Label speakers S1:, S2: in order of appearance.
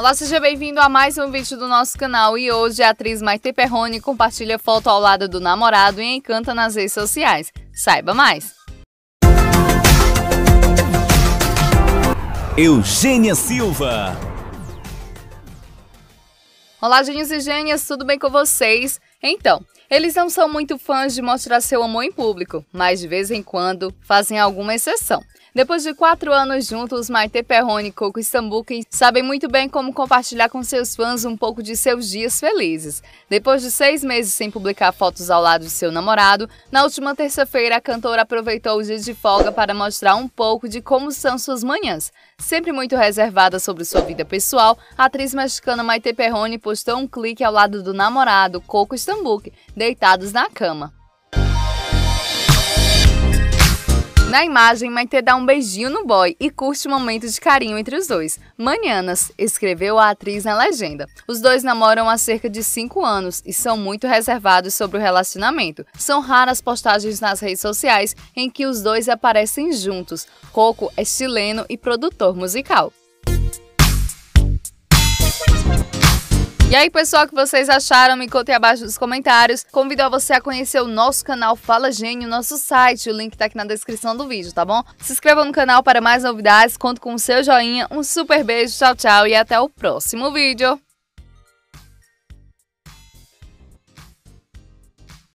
S1: Olá, seja bem-vindo a mais um vídeo do nosso canal e hoje a atriz Maite Perrone compartilha foto ao lado do namorado e encanta nas redes sociais. Saiba mais!
S2: Eugênia Silva
S1: Olá, gênios e gênias, tudo bem com vocês? Então, eles não são muito fãs de mostrar seu amor em público, mas de vez em quando fazem alguma exceção. Depois de quatro anos juntos, Maite Perrone e Coco Stambuki sabem muito bem como compartilhar com seus fãs um pouco de seus dias felizes. Depois de seis meses sem publicar fotos ao lado de seu namorado, na última terça-feira a cantora aproveitou o dia de folga para mostrar um pouco de como são suas manhãs. Sempre muito reservada sobre sua vida pessoal, a atriz mexicana Maite Perrone postou um clique ao lado do namorado, Coco Stambuki, deitados na cama. Na imagem, Maite dá um beijinho no boy e curte o momento de carinho entre os dois. Manhãs, escreveu a atriz na legenda. Os dois namoram há cerca de 5 anos e são muito reservados sobre o relacionamento. São raras postagens nas redes sociais em que os dois aparecem juntos. Coco é chileno e produtor musical. E aí, pessoal, o que vocês acharam? Me contem abaixo nos comentários. Convido a você a conhecer o nosso canal Fala Gênio, nosso site. O link tá aqui na descrição do vídeo, tá bom? Se inscreva no canal para mais novidades. Conto com o seu joinha. Um super beijo, tchau, tchau e até o próximo vídeo.